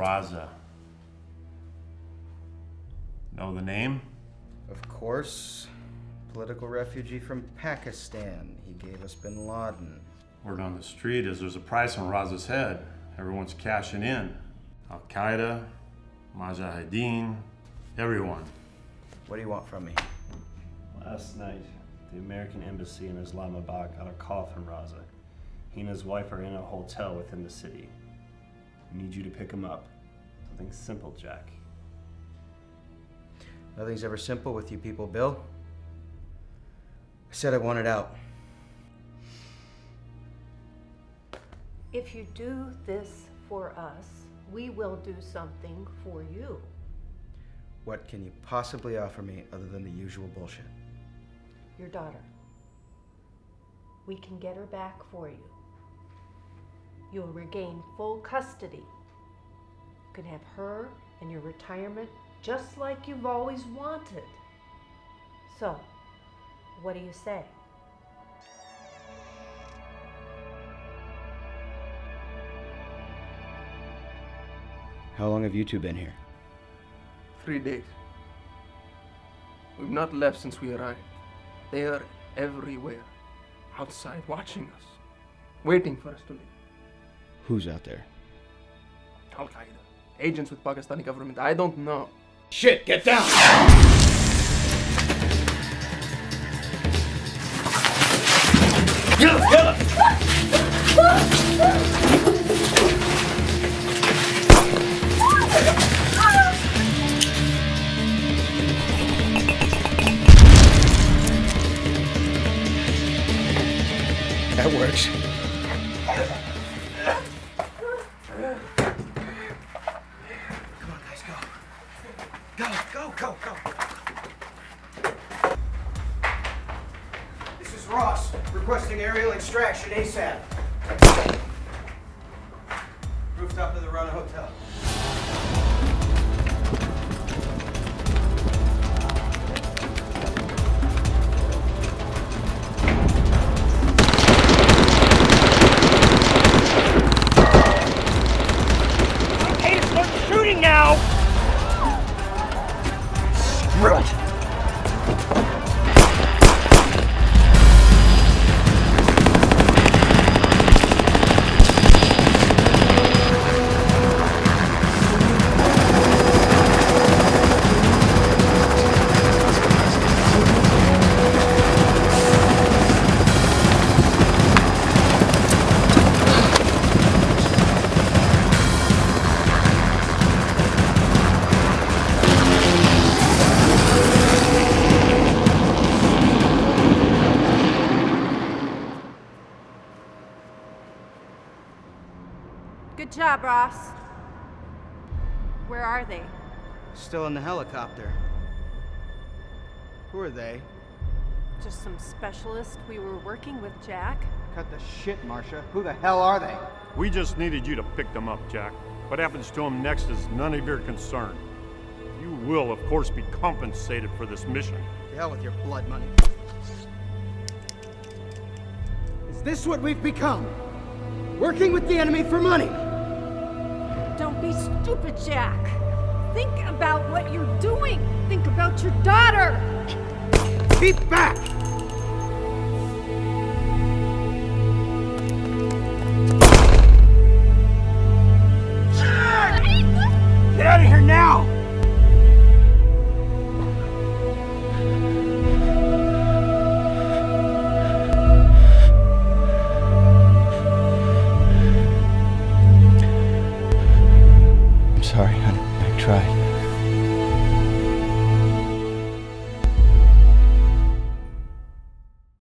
Raza. Know the name? Of course. Political refugee from Pakistan. He gave us bin Laden. Word on the street is there's a price on Raza's head. Everyone's cashing in. Al Qaeda, Mujahideen, everyone. What do you want from me? Last night, the American Embassy in Islamabad got a call from Raza. He and his wife are in a hotel within the city. We need you to pick him up. Something simple, Jack. Nothing's ever simple with you people, Bill. I said I wanted out. If you do this for us, we will do something for you. What can you possibly offer me other than the usual bullshit? Your daughter. We can get her back for you. You'll regain full custody. You can have her and your retirement just like you've always wanted. So, what do you say? How long have you two been here? Three days. We've not left since we arrived. They are everywhere, outside watching us, waiting for us to leave. Who's out there? Al Qaeda, agents with Pakistani government. I don't know. Shit, get down! That works. Go. Go, go, go. This is Ross, requesting aerial extraction ASAP. Rooftop of the Rana Hotel. Good job, Ross. Where are they? Still in the helicopter. Who are they? Just some specialist we were working with, Jack. Cut the shit, Marcia. Who the hell are they? We just needed you to pick them up, Jack. What happens to them next is none of your concern. You will, of course, be compensated for this mission. The hell with your blood money. Is this what we've become? Working with the enemy for money? Don't be stupid, Jack. Think about what you're doing. Think about your daughter. Keep back! sorry, honey. I tried.